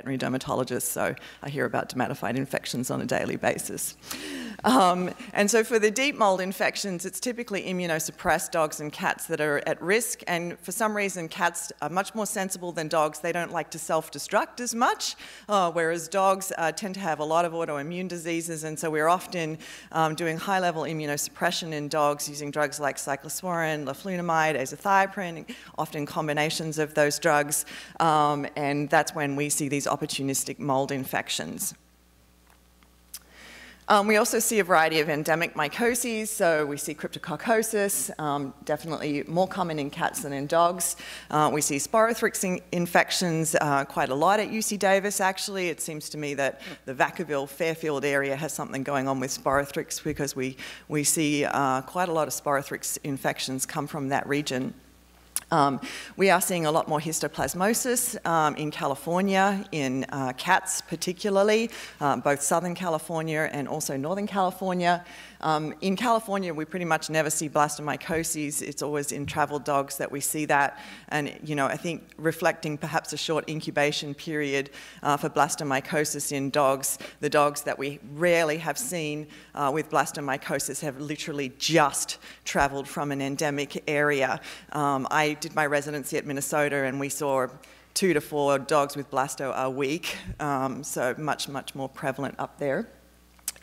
veterinary dermatologist, so I hear about dermatophyte infections on a daily basis. Um, and so for the deep mold infections, it's typically immunosuppressed dogs and cats that are at risk. And for some reason, cats are much more sensible than dogs. They don't like to self-destruct as much, uh, whereas dogs uh, tend to have a lot of autoimmune diseases. And so we're often um, doing high-level immunosuppression in dogs using drugs like cyclosporin, leflunomide, azathioprine, often combinations of those drugs. Um, and that's when we see these opportunistic mold infections. Um, we also see a variety of endemic mycoses, so we see cryptococcosis, um, definitely more common in cats than in dogs. Uh, we see sporothrix in infections uh, quite a lot at UC Davis, actually. It seems to me that the Vacaville Fairfield area has something going on with sporothrix because we, we see uh, quite a lot of sporothrix infections come from that region. Um, we are seeing a lot more histoplasmosis um, in California, in uh, cats particularly, uh, both Southern California and also Northern California. Um, in California, we pretty much never see blastomycosis. It's always in travel dogs that we see that. And, you know, I think reflecting perhaps a short incubation period uh, for blastomycosis in dogs, the dogs that we rarely have seen uh, with blastomycosis have literally just traveled from an endemic area. Um, I did my residency at Minnesota and we saw two to four dogs with blasto a week, um, so much, much more prevalent up there.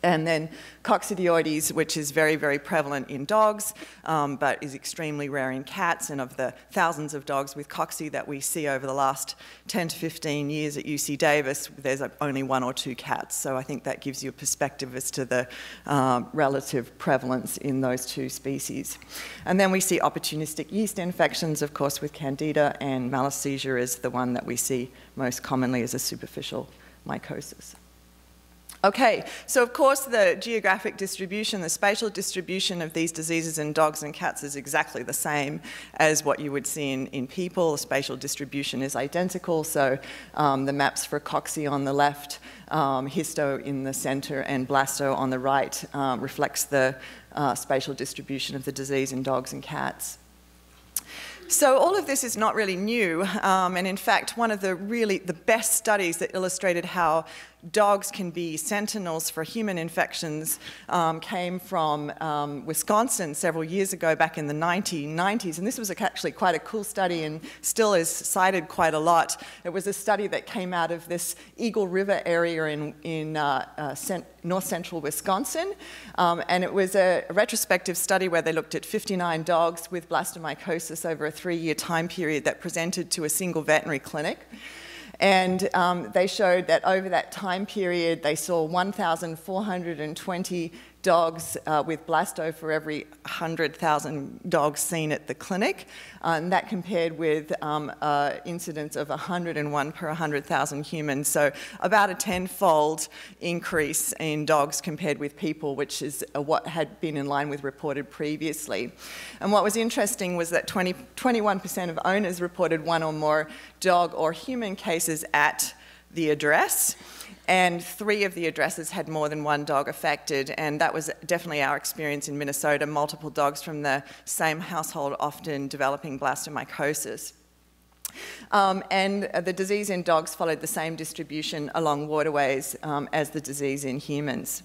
And then coccidioides, which is very, very prevalent in dogs, um, but is extremely rare in cats. And of the thousands of dogs with cocci that we see over the last 10 to 15 years at UC Davis, there's only one or two cats. So I think that gives you a perspective as to the uh, relative prevalence in those two species. And then we see opportunistic yeast infections, of course, with Candida, and Malassezia is the one that we see most commonly as a superficial mycosis. Okay, so of course the geographic distribution, the spatial distribution of these diseases in dogs and cats is exactly the same as what you would see in, in people. The spatial distribution is identical, so um, the maps for cocci on the left, um, histo in the center, and blasto on the right um, reflects the uh, spatial distribution of the disease in dogs and cats. So all of this is not really new, um, and in fact, one of the really the best studies that illustrated how dogs can be sentinels for human infections um, came from um, Wisconsin several years ago, back in the 1990s. And this was actually quite a cool study and still is cited quite a lot. It was a study that came out of this Eagle River area in, in uh, uh, north central Wisconsin. Um, and it was a, a retrospective study where they looked at 59 dogs with blastomycosis over a three year time period that presented to a single veterinary clinic. And um, they showed that over that time period, they saw 1,420 dogs uh, with blasto for every 100,000 dogs seen at the clinic. Uh, and that compared with um, uh, incidence of 101 per 100,000 humans. So about a tenfold increase in dogs compared with people, which is uh, what had been in line with reported previously. And what was interesting was that 20, 21% of owners reported one or more dog or human cases at the address and three of the addresses had more than one dog affected, and that was definitely our experience in Minnesota, multiple dogs from the same household often developing blastomycosis. Um, and the disease in dogs followed the same distribution along waterways um, as the disease in humans.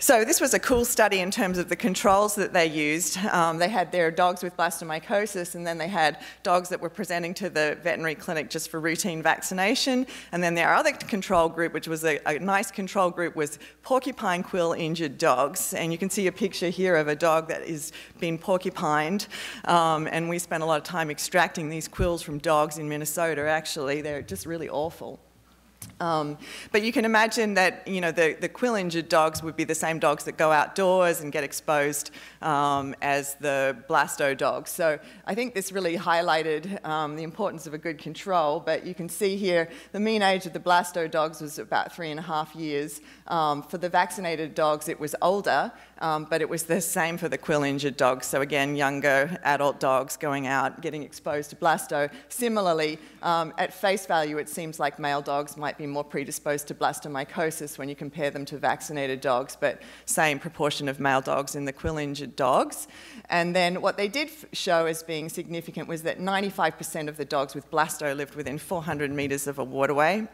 So this was a cool study in terms of the controls that they used. Um, they had their dogs with blastomycosis, and then they had dogs that were presenting to the veterinary clinic just for routine vaccination. And then their other control group, which was a, a nice control group, was porcupine quill injured dogs. And you can see a picture here of a dog that is being porcupined. Um, and we spent a lot of time extracting these quills from dogs in Minnesota, actually. They're just really awful. Um, but you can imagine that you know the, the quill injured dogs would be the same dogs that go outdoors and get exposed um, as the blasto dogs. So I think this really highlighted um, the importance of a good control. But you can see here the mean age of the blasto dogs was about three and a half years. Um, for the vaccinated dogs, it was older, um, but it was the same for the quill injured dogs. So again, younger adult dogs going out, getting exposed to blasto. Similarly, um, at face value, it seems like male dogs might might be more predisposed to blastomycosis when you compare them to vaccinated dogs, but same proportion of male dogs in the quill-injured dogs. And then what they did show as being significant was that 95% of the dogs with blasto lived within 400 metres of a waterway,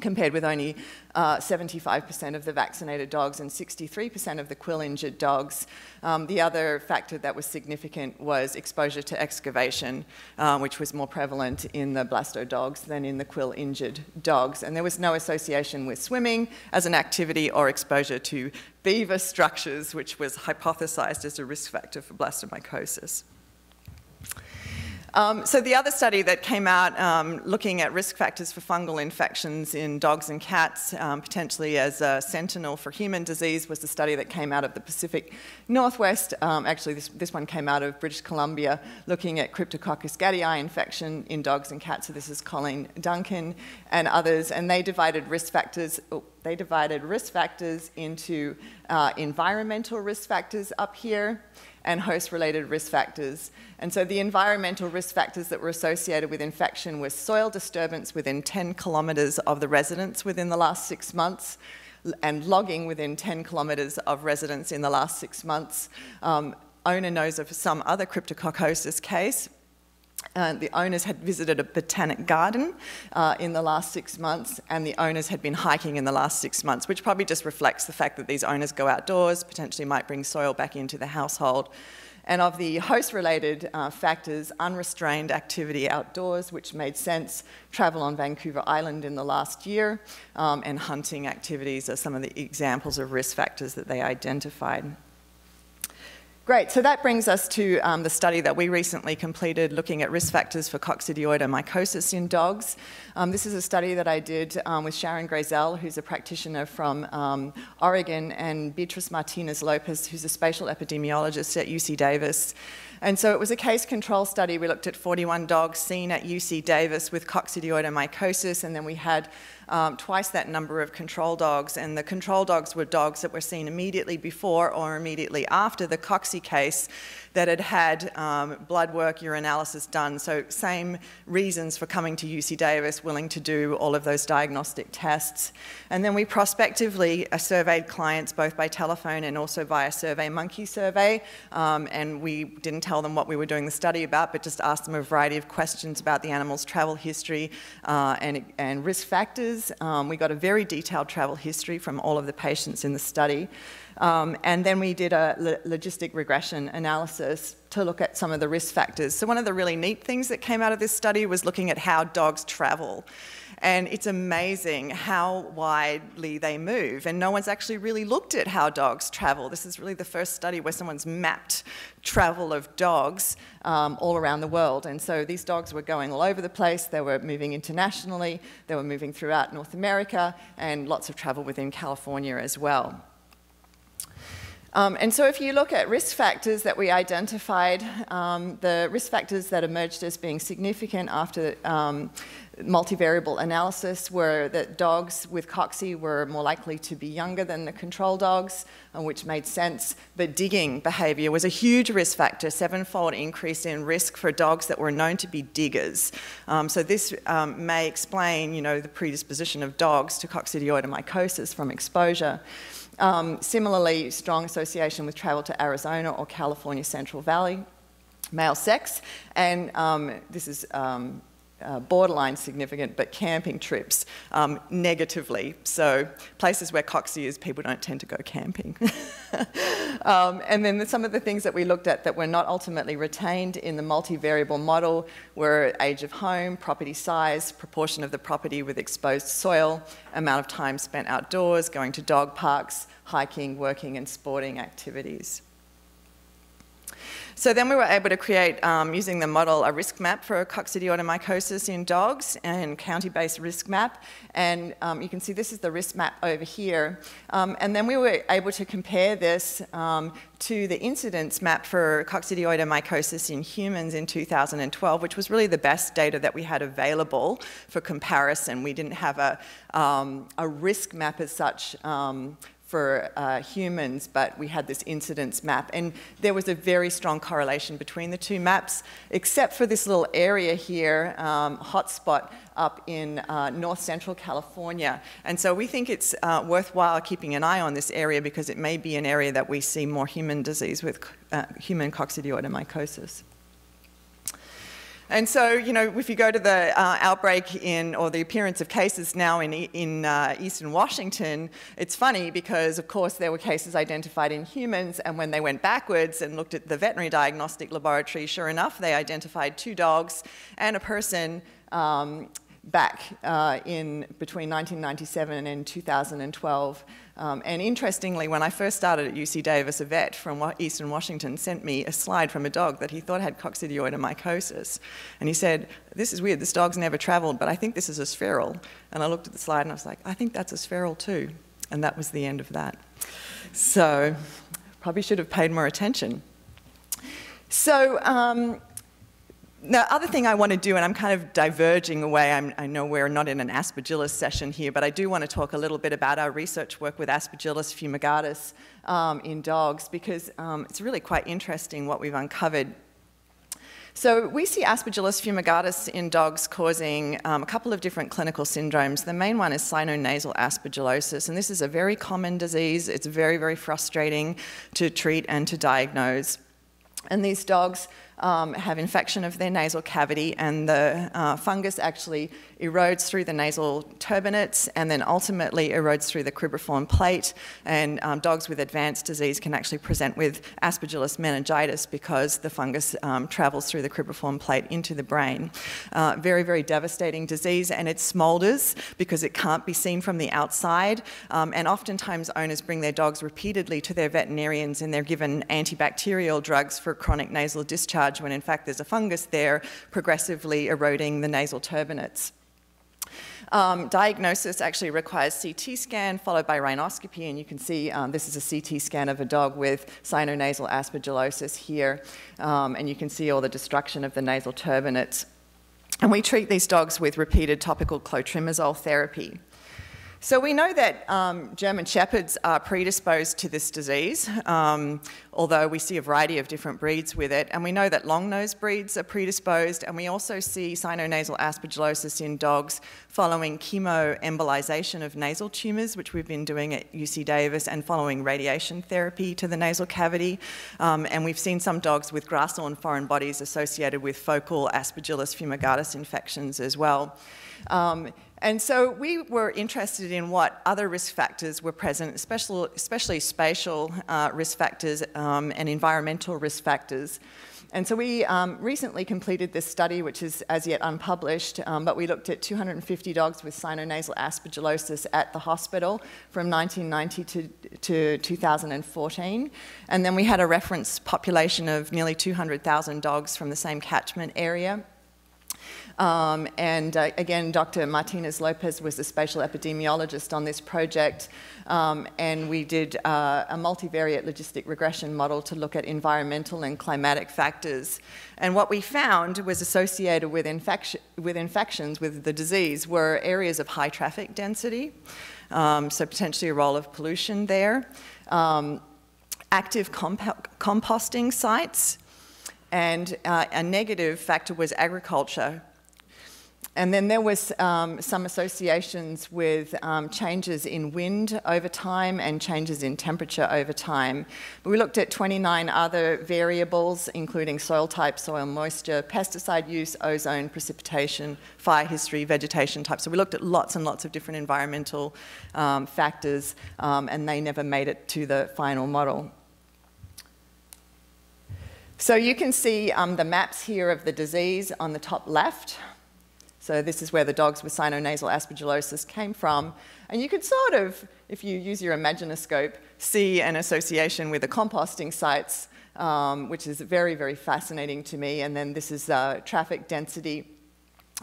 compared with only 75% uh, of the vaccinated dogs and 63% of the quill-injured dogs. Um, the other factor that was significant was exposure to excavation, uh, which was more prevalent in the blasto dogs than in the quill-injured dogs. And there was no association with swimming as an activity or exposure to beaver structures, which was hypothesized as a risk factor for blastomycosis. Um, so the other study that came out um, looking at risk factors for fungal infections in dogs and cats, um, potentially as a sentinel for human disease, was the study that came out of the Pacific Northwest. Um, actually, this, this, one came out of British Columbia, looking at Cryptococcus gattii infection in dogs and cats. So this is Colleen Duncan and others, and they divided risk factors. Oh, they divided risk factors into uh, environmental risk factors up here and host-related risk factors. And so the environmental risk factors that were associated with infection were soil disturbance within 10 kilometres of the residence within the last six months, and logging within 10 kilometres of residence in the last six months. Um, owner knows of some other cryptococcosis case, uh, the owners had visited a botanic garden uh, in the last six months, and the owners had been hiking in the last six months, which probably just reflects the fact that these owners go outdoors, potentially might bring soil back into the household. And of the host related uh, factors, unrestrained activity outdoors, which made sense, travel on Vancouver Island in the last year, um, and hunting activities are some of the examples of risk factors that they identified. Great, so that brings us to um, the study that we recently completed looking at risk factors for coccidioidomycosis in dogs. Um, this is a study that I did um, with Sharon Grazel, who's a practitioner from um, Oregon, and Beatrice Martinez Lopez, who's a spatial epidemiologist at UC Davis. And so it was a case control study. We looked at 41 dogs seen at UC Davis with coccidioidomycosis, and then we had um, twice that number of control dogs, and the control dogs were dogs that were seen immediately before or immediately after the cocci case that had had um, blood work, urinalysis done. So same reasons for coming to UC Davis, willing to do all of those diagnostic tests. And then we prospectively uh, surveyed clients both by telephone and also via Survey Monkey survey. Um, and we didn't tell them what we were doing the study about, but just asked them a variety of questions about the animal's travel history uh, and, and risk factors. Um, we got a very detailed travel history from all of the patients in the study. Um, and then we did a logistic regression analysis to look at some of the risk factors. So one of the really neat things that came out of this study was looking at how dogs travel. And it's amazing how widely they move. And no one's actually really looked at how dogs travel. This is really the first study where someone's mapped travel of dogs um, all around the world. And so these dogs were going all over the place. They were moving internationally. They were moving throughout North America and lots of travel within California as well. Um, and so if you look at risk factors that we identified, um, the risk factors that emerged as being significant after um, multivariable analysis were that dogs with cocci were more likely to be younger than the control dogs, uh, which made sense. But digging behaviour was a huge risk factor, sevenfold increase in risk for dogs that were known to be diggers. Um, so this um, may explain, you know, the predisposition of dogs to coccidioidomycosis from exposure. Um, similarly, strong association with travel to Arizona or California Central Valley, male sex, and um, this is um, uh, borderline significant, but camping trips um, negatively. So places where cocci is, people don't tend to go camping. um, and then some of the things that we looked at that were not ultimately retained in the multivariable model were age of home, property size, proportion of the property with exposed soil, amount of time spent outdoors, going to dog parks, hiking, working and sporting activities. So then we were able to create, um, using the model, a risk map for coccidioidomycosis in dogs and county-based risk map. And um, you can see this is the risk map over here. Um, and then we were able to compare this um, to the incidence map for coccidioidomycosis in humans in 2012, which was really the best data that we had available for comparison. We didn't have a, um, a risk map as such um, for uh, humans, but we had this incidence map. And there was a very strong correlation between the two maps, except for this little area here, um, hotspot up in uh, north central California. And so we think it's uh, worthwhile keeping an eye on this area because it may be an area that we see more human disease with uh, human coccidioidomycosis. And so, you know, if you go to the uh, outbreak in, or the appearance of cases now in, in uh, eastern Washington, it's funny because, of course, there were cases identified in humans, and when they went backwards and looked at the veterinary diagnostic laboratory, sure enough, they identified two dogs and a person um, back uh, in between 1997 and 2012. Um, and interestingly, when I first started at UC Davis, a vet from Eastern Washington sent me a slide from a dog that he thought had coccidioidomycosis. And he said, this is weird, this dog's never traveled, but I think this is a spherule. And I looked at the slide and I was like, I think that's a spherule too. And that was the end of that. So probably should have paid more attention. So um, the other thing I want to do, and I'm kind of diverging away, I'm, i know we're not in an aspergillus session here, but I do want to talk a little bit about our research work with aspergillus fumigatus um, in dogs because um, it's really quite interesting what we've uncovered. So we see aspergillus fumigatus in dogs causing um, a couple of different clinical syndromes. The main one is sinonasal aspergillosis, and this is a very common disease. It's very, very frustrating to treat and to diagnose. And these dogs um, have infection of their nasal cavity, and the uh, fungus actually erodes through the nasal turbinates and then ultimately erodes through the cribriform plate. And um, dogs with advanced disease can actually present with aspergillus meningitis because the fungus um, travels through the cribriform plate into the brain. Uh, very, very devastating disease, and it smolders because it can't be seen from the outside. Um, and oftentimes, owners bring their dogs repeatedly to their veterinarians and they're given antibacterial drugs for chronic nasal discharge when in fact there's a fungus there progressively eroding the nasal turbinates. Um, diagnosis actually requires CT scan followed by rhinoscopy, and you can see um, this is a CT scan of a dog with sinonasal aspergillosis here, um, and you can see all the destruction of the nasal turbinates. And we treat these dogs with repeated topical clotrimazole therapy. So we know that um, German Shepherds are predisposed to this disease, um, although we see a variety of different breeds with it. And we know that long-nosed breeds are predisposed, and we also see sinonasal aspergillosis in dogs following chemoembolization of nasal tumours, which we've been doing at UC Davis, and following radiation therapy to the nasal cavity. Um, and we've seen some dogs with grass awn foreign bodies associated with focal Aspergillus fumigatus infections as well. Um, and so we were interested in what other risk factors were present, especially, especially spatial uh, risk factors um, and environmental risk factors. And so we um, recently completed this study, which is as yet unpublished, um, but we looked at 250 dogs with sinonasal aspergillosis at the hospital from 1990 to, to 2014. And then we had a reference population of nearly 200,000 dogs from the same catchment area. Um, and uh, again, Dr. Martinez Lopez was a spatial epidemiologist on this project, um, and we did uh, a multivariate logistic regression model to look at environmental and climatic factors. And what we found was associated with, infection, with infections with the disease were areas of high traffic density, um, so potentially a role of pollution there, um, active comp composting sites, and uh, a negative factor was agriculture, and then there was um, some associations with um, changes in wind over time and changes in temperature over time. But we looked at 29 other variables, including soil type, soil moisture, pesticide use, ozone, precipitation, fire history, vegetation type. So we looked at lots and lots of different environmental um, factors, um, and they never made it to the final model. So you can see um, the maps here of the disease on the top left. So this is where the dogs with sinonasal aspergillosis came from. And you could sort of, if you use your imaginoscope, see an association with the composting sites, um, which is very, very fascinating to me. And then this is uh, traffic density,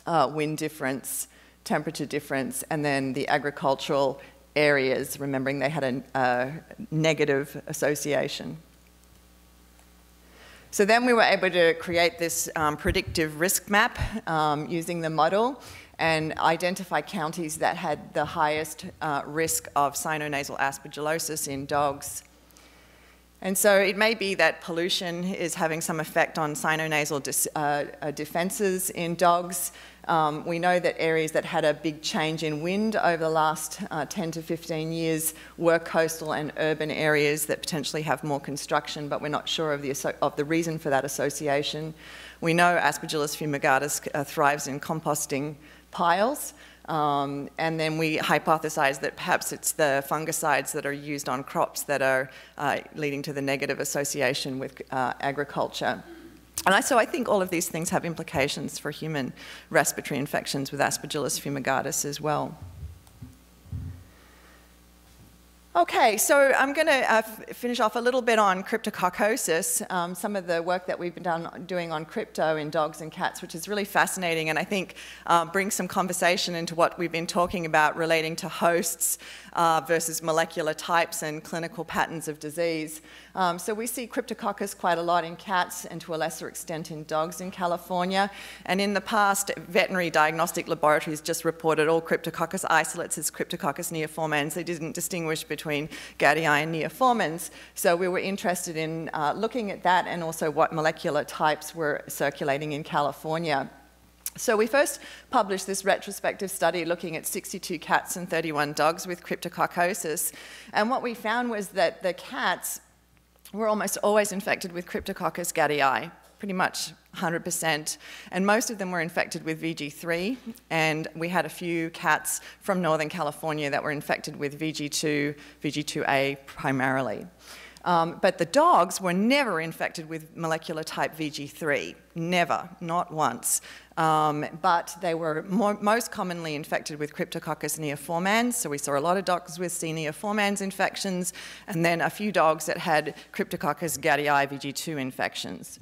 uh, wind difference, temperature difference, and then the agricultural areas, remembering they had a, a negative association. So then we were able to create this um, predictive risk map um, using the model and identify counties that had the highest uh, risk of sinonasal aspergillosis in dogs. And so it may be that pollution is having some effect on sinonasal uh, uh, defenses in dogs. Um, we know that areas that had a big change in wind over the last uh, 10 to 15 years were coastal and urban areas that potentially have more construction, but we're not sure of the, of the reason for that association. We know Aspergillus fumigatus uh, thrives in composting piles. Um, and then we hypothesize that perhaps it's the fungicides that are used on crops that are uh, leading to the negative association with uh, agriculture. And I, so I think all of these things have implications for human respiratory infections with Aspergillus fumigatus as well. Okay, so I'm going to uh, finish off a little bit on cryptococcosis, um, some of the work that we've been done, doing on crypto in dogs and cats, which is really fascinating and I think uh, brings some conversation into what we've been talking about relating to hosts uh, versus molecular types and clinical patterns of disease. Um, so we see Cryptococcus quite a lot in cats and to a lesser extent in dogs in California. And in the past, veterinary diagnostic laboratories just reported all Cryptococcus isolates as Cryptococcus neoformans. They didn't distinguish between Gattii and neoformans. So we were interested in uh, looking at that and also what molecular types were circulating in California. So we first published this retrospective study looking at 62 cats and 31 dogs with cryptococcosis. And what we found was that the cats were almost always infected with Cryptococcus gattii, pretty much 100%. And most of them were infected with VG3. And we had a few cats from Northern California that were infected with VG2, VG2A primarily. Um, but the dogs were never infected with molecular type VG3, never, not once. Um, but they were more, most commonly infected with Cryptococcus neoformans, so we saw a lot of dogs with C. neoformans infections, and then a few dogs that had Cryptococcus gattii VG2 infections.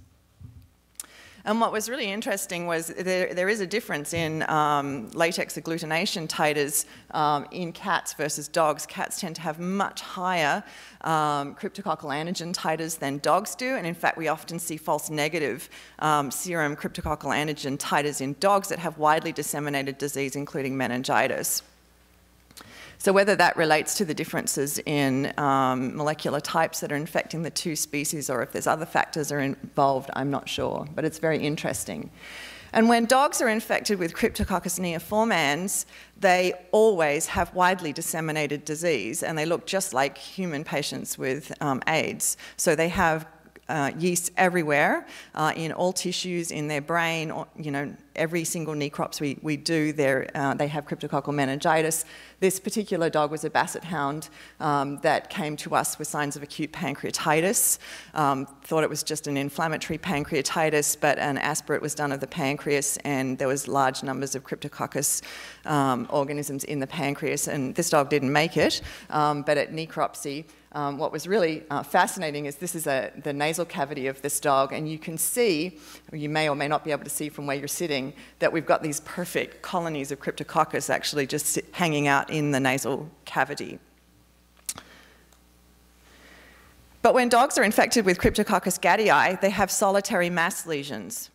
And what was really interesting was there, there is a difference in um, latex agglutination titers um, in cats versus dogs. Cats tend to have much higher um, cryptococcal antigen titers than dogs do, and in fact we often see false negative um, serum cryptococcal antigen titers in dogs that have widely disseminated disease, including meningitis. So whether that relates to the differences in um, molecular types that are infecting the two species or if there's other factors are involved, I'm not sure, but it's very interesting. And when dogs are infected with Cryptococcus neoformans, they always have widely disseminated disease and they look just like human patients with um, AIDS. So they have uh, yeast everywhere uh, in all tissues, in their brain, or, you know, every single necrops we, we do, uh, they have cryptococcal meningitis. This particular dog was a basset hound um, that came to us with signs of acute pancreatitis. Um, thought it was just an inflammatory pancreatitis, but an aspirate was done of the pancreas and there was large numbers of cryptococcus um, organisms in the pancreas and this dog didn't make it, um, but at necropsy, um, what was really uh, fascinating is this is a, the nasal cavity of this dog, and you can see, you may or may not be able to see from where you're sitting, that we've got these perfect colonies of Cryptococcus actually just hanging out in the nasal cavity. But when dogs are infected with Cryptococcus gattii, they have solitary mass lesions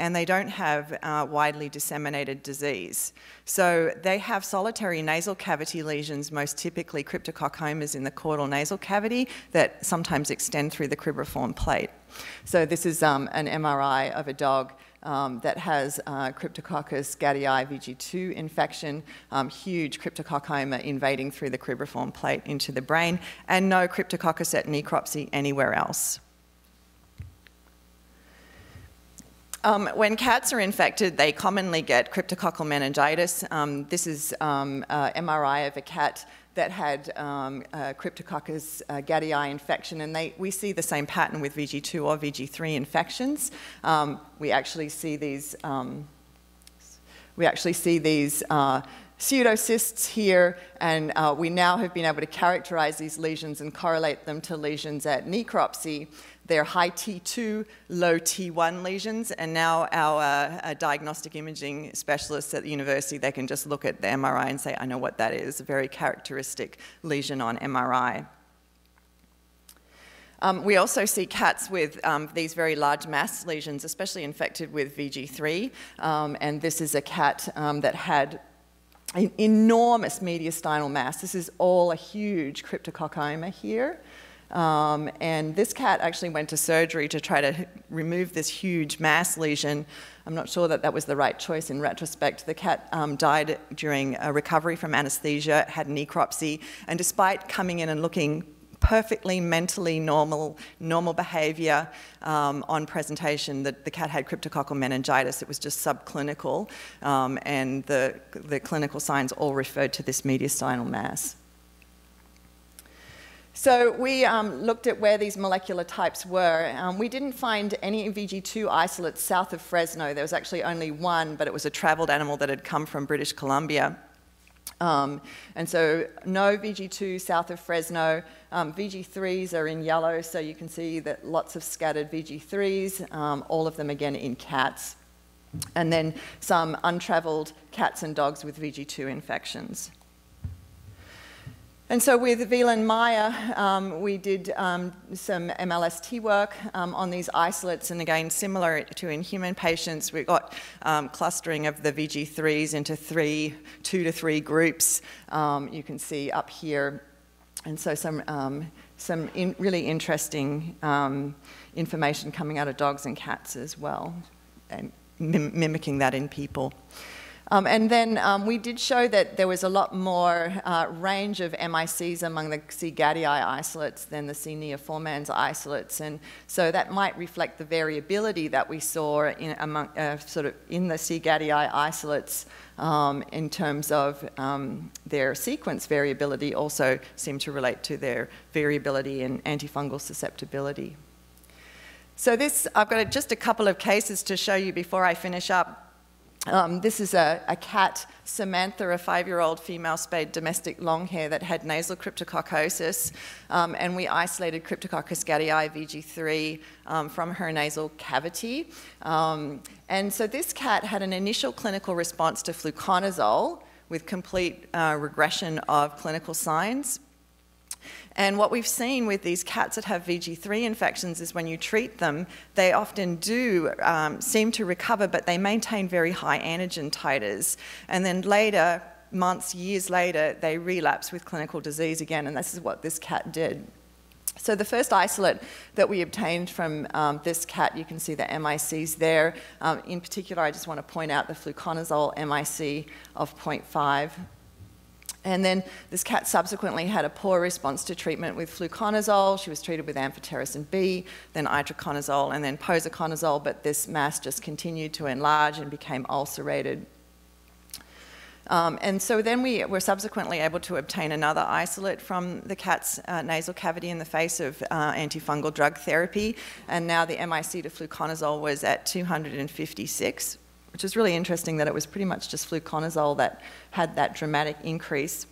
and they don't have uh, widely disseminated disease. So they have solitary nasal cavity lesions, most typically cryptococcomas in the caudal nasal cavity that sometimes extend through the cribriform plate. So this is um, an MRI of a dog um, that has uh, Cryptococcus gattii VG2 infection, um, huge cryptococcoma invading through the cribriform plate into the brain, and no Cryptococcus at necropsy anywhere else. Um, when cats are infected, they commonly get cryptococcal meningitis. Um, this is um, uh, MRI of a cat that had um, uh, Cryptococcus uh, gattii infection, and they, we see the same pattern with VG2 or VG3 infections. Um, we actually see these. Um, we actually see these uh, pseudocysts here, and uh, we now have been able to characterize these lesions and correlate them to lesions at necropsy. They're high T2, low T1 lesions, and now our uh, diagnostic imaging specialists at the university, they can just look at the MRI and say, I know what that is, a very characteristic lesion on MRI. Um, we also see cats with um, these very large mass lesions, especially infected with VG3. Um, and this is a cat um, that had an enormous mediastinal mass. This is all a huge cryptococcoma here. Um, and this cat actually went to surgery to try to remove this huge mass lesion. I'm not sure that that was the right choice in retrospect. The cat um, died during a recovery from anesthesia, had necropsy, and despite coming in and looking perfectly mentally normal, normal behaviour um, on presentation. The, the, cat had cryptococcal meningitis. It was just subclinical, um, and the, the clinical signs all referred to this mediastinal mass. So we um, looked at where these molecular types were. Um, we didn't find any VG2 isolates south of Fresno. There was actually only one, but it was a travelled animal that had come from British Columbia. Um, and so no VG2 south of Fresno. Um, VG3s are in yellow, so you can see that lots of scattered VG3s, um, all of them again in cats. And then some untravelled cats and dogs with VG2 infections. And so with Wieland Meyer, um, we did um, some MLST work um, on these isolates, and again, similar to in human patients, we got um, clustering of the VG3s into three, two to three groups. Um, you can see up here, and so some um, some in really interesting information coming out of dogs and cats as well, and mim mimicking that in people. Um, and then um, we did show that there was a lot more uh, range of MICs among the C. gattii isolates than the C. neoformans isolates. And so that might reflect the variability that we saw in, among, uh, sort of in the C. gattii isolates um, in terms of um, their sequence variability also seemed to relate to their variability in antifungal susceptibility. So this, I've got just a couple of cases to show you before I finish up. Um, this is a, a, cat, Samantha, a five-year-old female spayed domestic longhair that had nasal cryptococcosis, um, and we isolated Cryptococcus gattii VG3 um, from her nasal cavity. Um, and so this cat had an initial clinical response to fluconazole with complete uh, regression of clinical signs. And what we've seen with these cats that have VG3 infections is when you treat them, they often do um, seem to recover, but they maintain very high antigen titers. And then later, months, years later, they relapse with clinical disease again, and this is what this cat did. So the first isolate that we obtained from um, this cat, you can see the MICs there. Um, in particular, I just want to point out the fluconazole MIC of 0.5 and then this cat subsequently had a poor response to treatment with fluconazole. She was treated with amphotericin B, then itraconazole, and then posaconazole, but this mass just continued to enlarge and became ulcerated. Um, and so then we were subsequently able to obtain another isolate from the cat's uh, nasal cavity in the face of uh, antifungal drug therapy, and now the MIC to fluconazole was at 256 which is really interesting that it was pretty much just fluconazole that had that dramatic increase.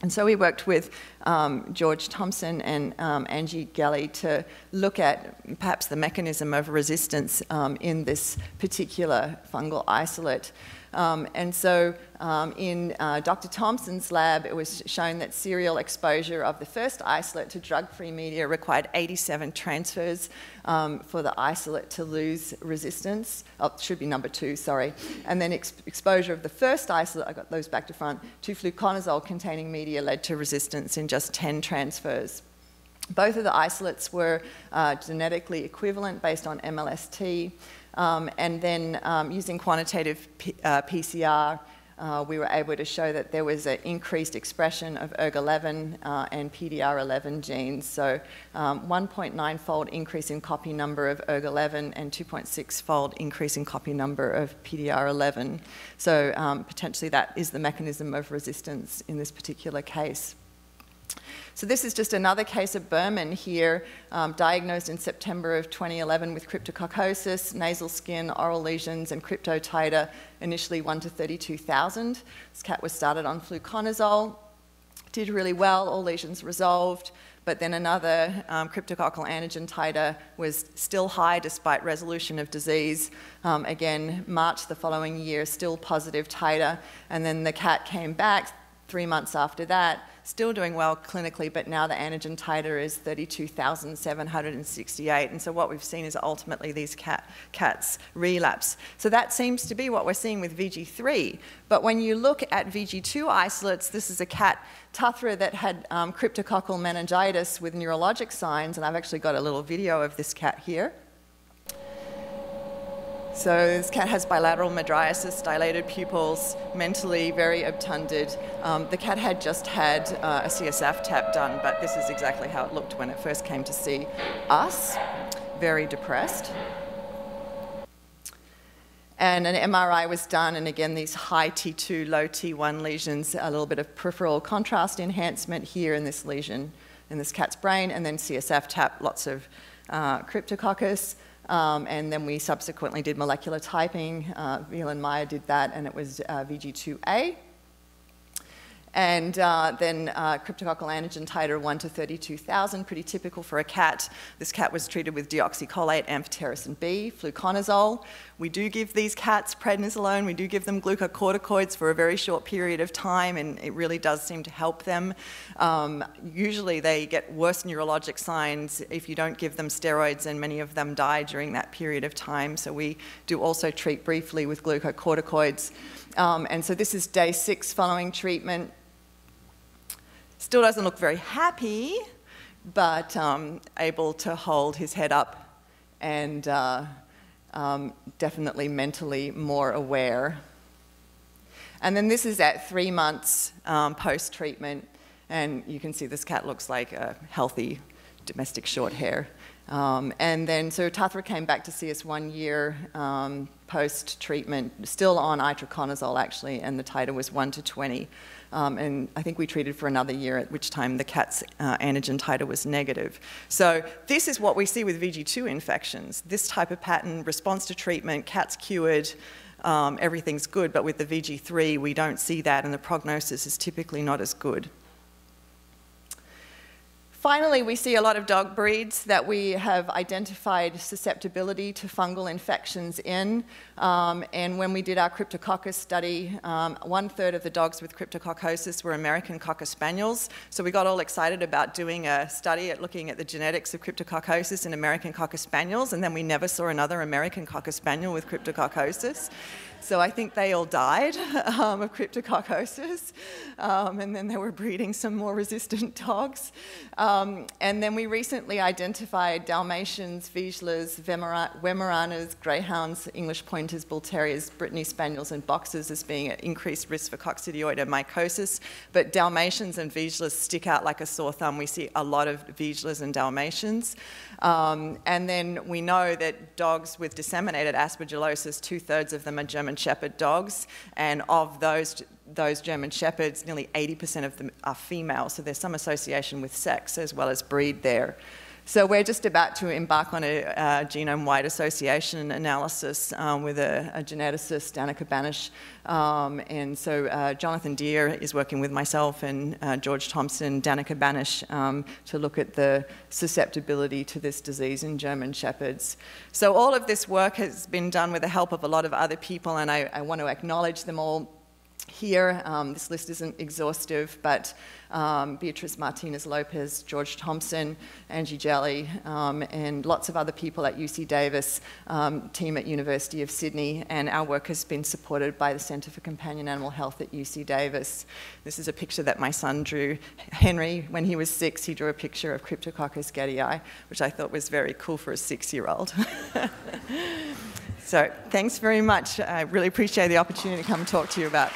And so we worked with um, George Thompson and um, Angie Gelli to look at perhaps the mechanism of resistance um, in this particular fungal isolate. Um, and so um, in uh, Dr. Thompson's lab, it was shown that serial exposure of the first isolate to drug-free media required 87 transfers um, for the isolate to lose resistance. Oh, it should be number two, sorry. And then ex exposure of the first isolate, I got those back to front, to fluconazole-containing media led to resistance in just 10 transfers. Both of the isolates were uh, genetically equivalent based on MLST. Um, and then um, using quantitative P uh, PCR, uh, we were able to show that there was an increased expression of ERG11 uh, and PDR11 genes. So 1.9-fold um, increase in copy number of ERG11 and 2.6-fold increase in copy number of PDR11. So um, potentially that is the mechanism of resistance in this particular case. So this is just another case of Berman here, um, diagnosed in September of 2011 with cryptococcosis, nasal skin, oral lesions, and cryptotiter, initially 1 to 32,000. This cat was started on fluconazole, did really well, all lesions resolved, but then another um, cryptococcal antigen titer was still high despite resolution of disease. Um, again, March the following year, still positive titer, and then the cat came back three months after that, still doing well clinically, but now the antigen titer is 32,768. And so what we've seen is ultimately these cat, cats relapse. So that seems to be what we're seeing with VG3. But when you look at VG2 isolates, this is a cat, Tuthra, that had um, cryptococcal meningitis with neurologic signs, and I've actually got a little video of this cat here. So this cat has bilateral mydriasis, dilated pupils, mentally very obtunded. Um, the cat had just had uh, a CSF tap done, but this is exactly how it looked when it first came to see us, very depressed. And an MRI was done, and again, these high T2, low T1 lesions, a little bit of peripheral contrast enhancement here in this lesion in this cat's brain, and then CSF tap, lots of uh, cryptococcus. Um, and then we subsequently did molecular typing. Uh, and Meyer did that, and it was uh, VG2A. And uh, then uh, cryptococcal antigen titer 1 to 32,000, pretty typical for a cat. This cat was treated with deoxycholate, amphotericin B, fluconazole. We do give these cats prednisolone, we do give them glucocorticoids for a very short period of time, and it really does seem to help them. Um, usually they get worse neurologic signs if you don't give them steroids, and many of them die during that period of time. So we do also treat briefly with glucocorticoids. Um, and so this is day six following treatment. Still doesn't look very happy, but um, able to hold his head up and uh, um, definitely mentally more aware. And then this is at three months um, post treatment, and you can see this cat looks like a healthy domestic short hair. Um, and then, so Tuthra came back to see us one year um, post treatment, still on itraconazole actually, and the titer was 1 to 20. Um, and I think we treated for another year, at which time the cat's uh, antigen titer was negative. So this is what we see with VG2 infections. This type of pattern, response to treatment, cat's cured, um, everything's good, but with the VG3, we don't see that, and the prognosis is typically not as good. Finally, we see a lot of dog breeds that we have identified susceptibility to fungal infections in. Um, and when we did our Cryptococcus study, um, one third of the dogs with cryptococcosis were American Cocker Spaniels. So we got all excited about doing a study at looking at the genetics of cryptococcosis in American Cocker Spaniels, and then we never saw another American Cocker Spaniel with cryptococcosis. So I think they all died um, of cryptococcosis, um, and then they were breeding some more resistant dogs. Um, and then we recently identified Dalmatians, Vizslas, Weimaraners, Greyhounds, English Pointers, Bull Terriers, Brittany Spaniels, and Boxers as being at increased risk for coccidioidomycosis. But Dalmatians and Vizslas stick out like a sore thumb. We see a lot of Vizslas and Dalmatians. Um, and then we know that dogs with disseminated aspergillosis, two thirds of them are German Shepherd dogs, and of those, those German Shepherds, nearly 80% of them are female, so there's some association with sex as well as breed there. So we're just about to embark on a, a genome-wide association analysis um, with a, a, geneticist, Danika Bannasch. Um, and so uh, Jonathan Dear is working with myself and uh, George Thompson, Danika Bannasch, um, to look at the susceptibility to this disease in German Shepherds. So all of this work has been done with the help of a lot of other people, and I, I want to acknowledge them all here. Um, this list isn't exhaustive, but um, Beatrice Martinez Lopez, George Thompson, Angie Gelli, um, and lots of other people at UC Davis, um, team at University of Sydney, and our work has been supported by the Centre for Companion Animal Health at UC Davis. This is a picture that my son drew. Henry, when he was six, he drew a picture of Cryptococcus gattii, which I thought was very cool for a six-year-old. so thanks very much. I really appreciate the opportunity to come talk to you about